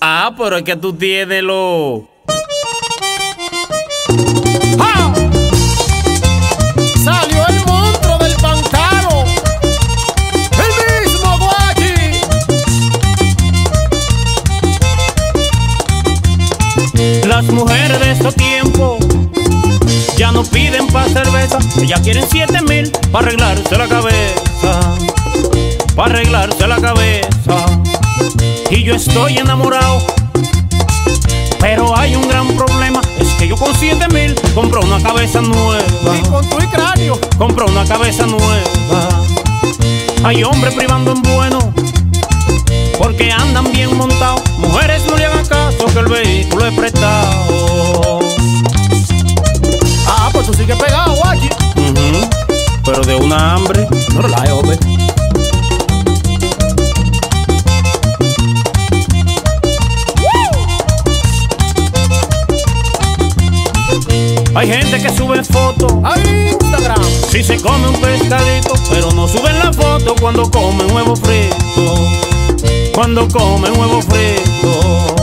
Ah, pero es que tú tienes lo. ¡Ja! Salió el monstruo del pantano. El mismo Guachi. Las mujeres de estos tiempos ya no piden pa' cerveza, ellas quieren siete mil para arreglarse la cabeza, para arreglarse la cabeza. Estoy enamorado, pero hay un gran problema, es que yo con siete mil compro una cabeza nueva, Y con tu y cráneo. compro una cabeza nueva. Hay hombres privando en bueno, porque andan bien montados. Mujeres no le hagan caso que el vehículo es prestado. Ah, pues tú sigues pegado, Guachi. Ujú, Pero de una hambre. No relajes, hombre. Hay gente que sube fotos A Instagram. si se come un pescadito, pero no suben la foto cuando come huevo frito. Cuando come huevo frito.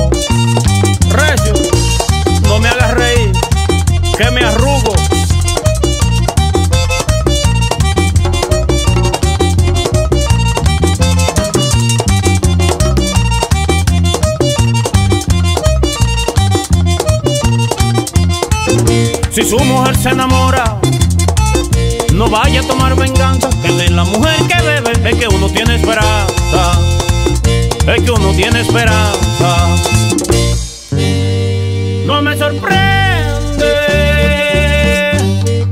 Si su mujer se enamora, no vaya a tomar venganza, que de la mujer que bebe es que uno tiene esperanza, es que uno tiene esperanza. No me sorprende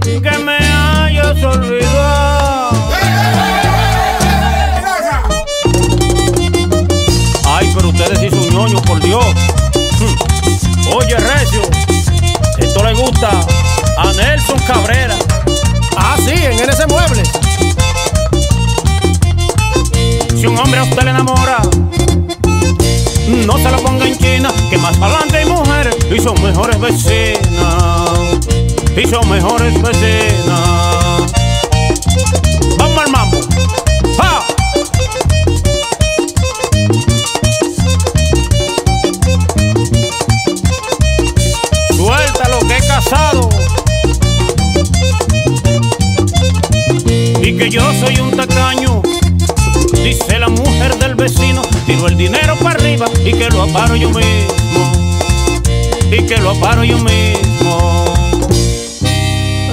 que me hayas olvidado. Ay, pero ustedes sí son ñoños, por Dios. Oye, Recio, esto le gusta a Nelson Cabrera. Ah, sí, en NS Muebles. Si un hombre a usted le enamora, no se lo ponga en China, que más adelante hay mujeres y son mejores vecinas. Y son mejores vecinas. Que yo soy un tacaño. Dice la mujer del vecino, tiro el dinero para arriba y que lo aparo yo mismo. Y que lo aparo yo mismo.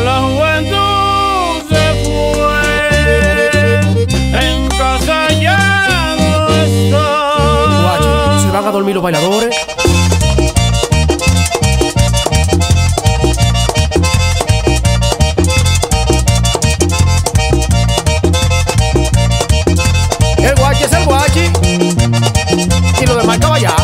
La juventud se fue, en casa ya está. se van a dormir los bailadores. 呀